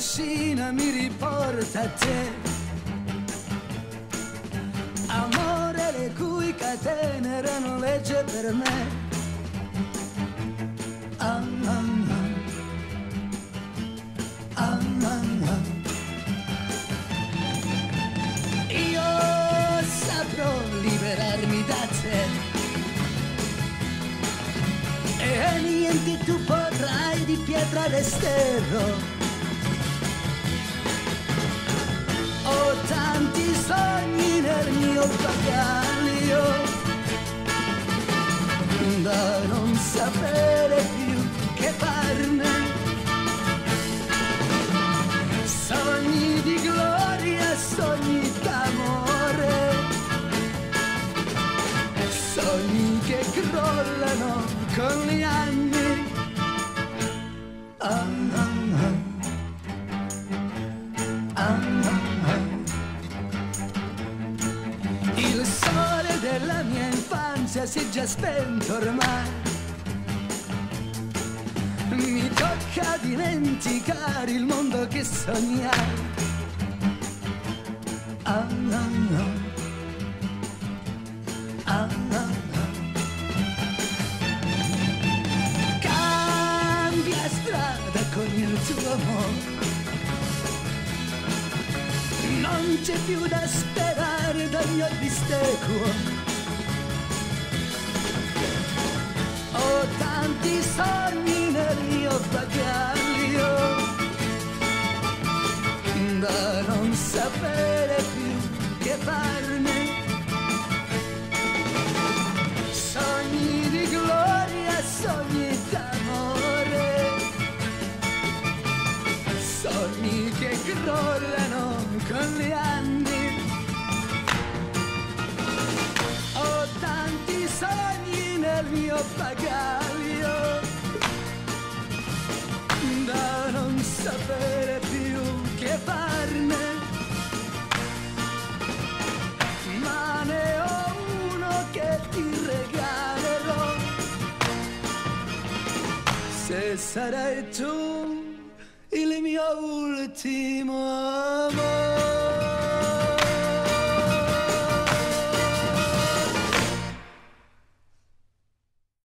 trascina, mi riporta a te. Amore le cui catene erano legge per me. Ah, ah, ah. Io saprò liberarmi da te. E niente tu potrai pietra l'esterro. Ho tanti sogni nel mio bagaglio da non sapere più che farne. Sogni di gloria, sogni d'amore, sogni che crollano con gli anni. Infanzia si è già spento ormai. Mi tocca dimenticare il mondo che sognai. Ah, ah, ah. Ah, ah, ah. Cambia strada con il tuo amore. Non c'è più da sperare dal mio bistecco. Tanti sogni nel mio bagaglio da non sapere più che farne. Sogni di gloria, sogni d'amore, sogni che crollano con gli anni. Ho tanti sogni nel mio bagaglio sapere più che farne. Ma ne ho uno che ti regalerò. Se sarai tu il mio ultimo amore.